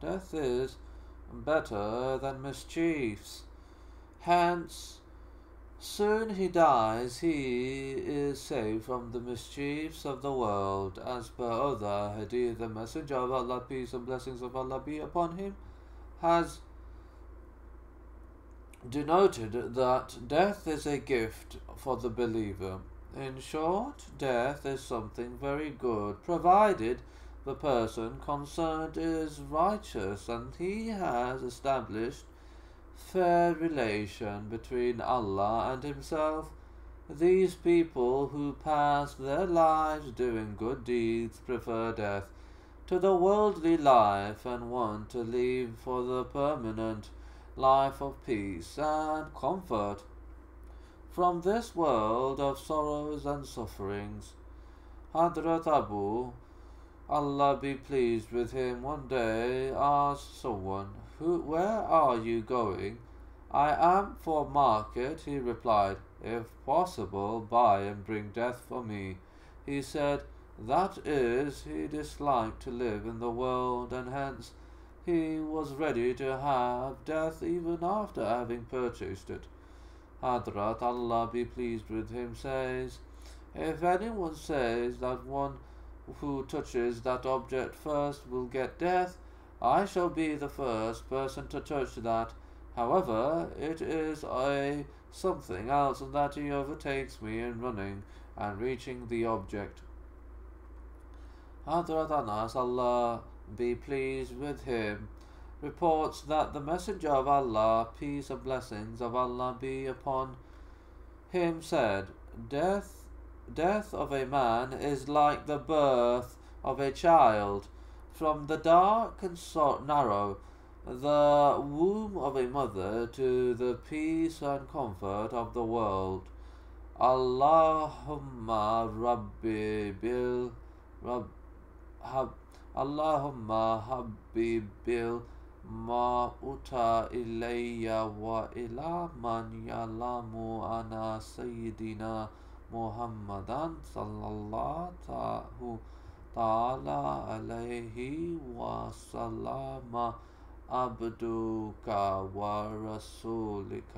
Death is better than mischiefs. Hence, soon he dies, he is saved from the mischiefs of the world. As per other hadith, the Messenger of Allah, peace and blessings of Allah be upon him, has denoted that death is a gift for the believer. In short, death is something very good, provided the person concerned is righteous and he has established fair relation between Allah and himself. These people who pass their lives doing good deeds prefer death to the worldly life and want to leave for the permanent life of peace and comfort from this world of sorrows and sufferings. Hadrat Abu Allah be pleased with him, one day asked someone, Who, Where are you going? I am for market, he replied. If possible, buy and bring death for me. He said, That is, he disliked to live in the world, and hence he was ready to have death even after having purchased it. Hadrat, Allah be pleased with him, says, If anyone says that one who touches that object first will get death. I shall be the first person to touch that. However, it is a something else that he overtakes me in running and reaching the object. Hadrat Anas, Allah be pleased with him, reports that the Messenger of Allah, peace and blessings of Allah be upon him, said, Death death of a man is like the birth of a child. From the dark and so narrow, the womb of a mother to the peace and comfort of the world. Allahumma Rabbi bil Rab, hab, Allahumma Habbi bil ma uta ilayya wa ila man yalamu ana sayyidina محمدا صلى الله تعالى عليه وسلم عبدك ورسولك